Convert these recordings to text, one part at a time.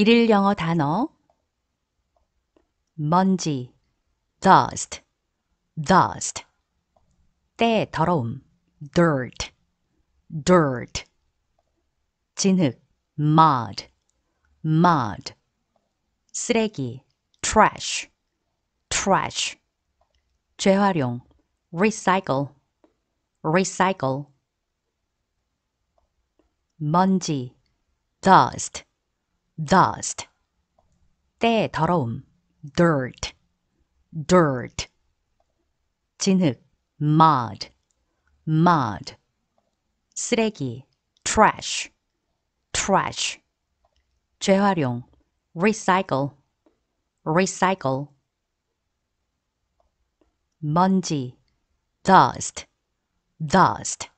일일 영어 단어 먼지 dust dust 때 더러움 dirt dirt 진흙 mud mud 쓰레기 trash trash 재활용 recycle recycle 먼지 dust dust 때 더러움 dirt dirt 진흙 mud mud 쓰레기 trash trash 재활용 recycle recycle 먼지 dust dust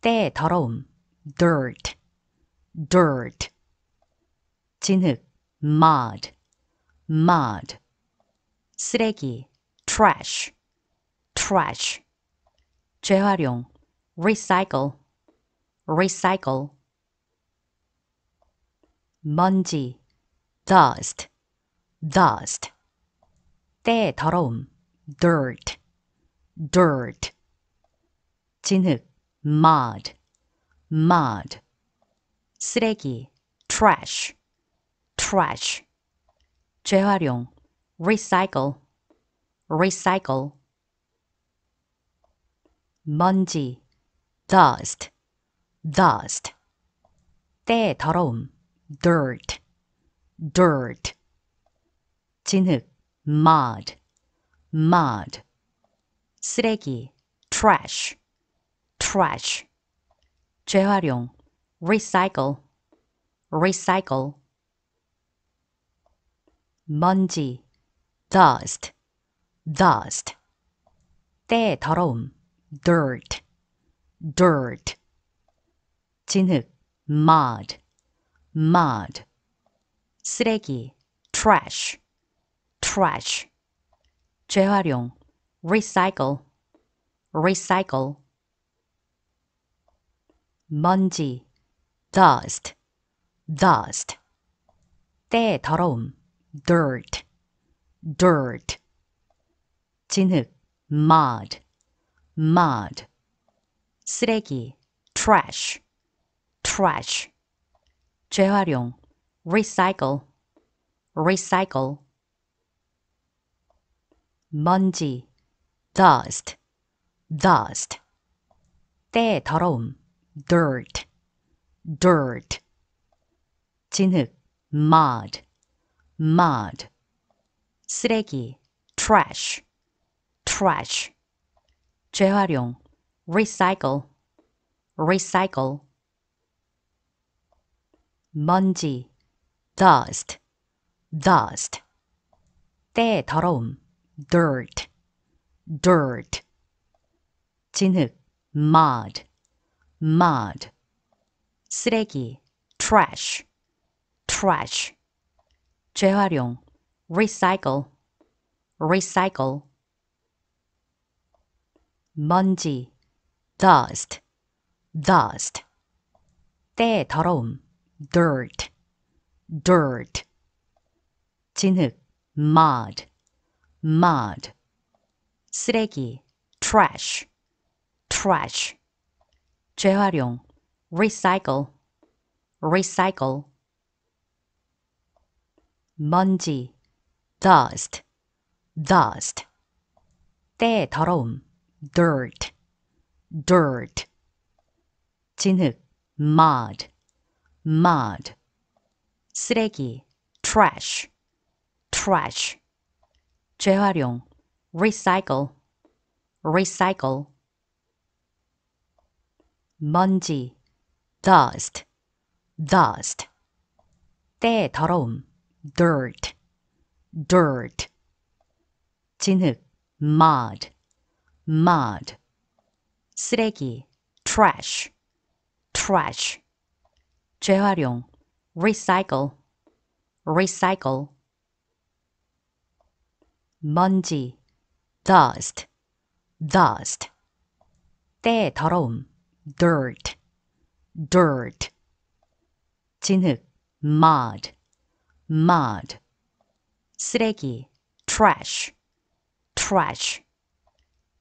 때 더러움 dirt dirt 진흙 mud mud 쓰레기 trash trash 재활용 recycle recycle 먼지 dust dust 때 더러움 dirt dirt 진흙 mud mud 쓰레기 trash trash 재활용 recycle recycle 먼지 dust dust 때 더러움 dirt dirt 진흙 mud mud 쓰레기 trash trash 재활용 recycle recycle 먼지 dust dust 때 더러움 dirt dirt 진흙 mud mud 쓰레기 trash trash 재활용 recycle recycle 먼지 dust dust 때 더러움 dirt dirt 진흙 mud mud 쓰레기 trash trash 재활용 recycle recycle 먼지 dust dust 때 더러움 dirt dirt 진흙 mud mud 쓰레기 trash trash 재활용 recycle recycle 먼지 dust dust 때 더러움 dirt dirt 진흙 mud mud 쓰레기 trash trash 재활용 recycle recycle 먼지 dust dust 때 더러움 dirt dirt 진흙 mud mud 쓰레기 trash trash 재활용 recycle recycle 먼지 dust dust 때 더러움 dirt dirt 진흙 mud mud 쓰레기 trash trash 재활용 recycle recycle 먼지 dust dust 때 더러움 dirt dirt 진흙 mud mud 쓰레기 trash trash 재활용 recycle recycle 먼지 dust dust 때 더러움 dirt dirt 진흙 mud mud 쓰레기 trash trash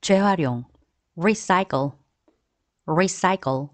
재활용 recycle recycle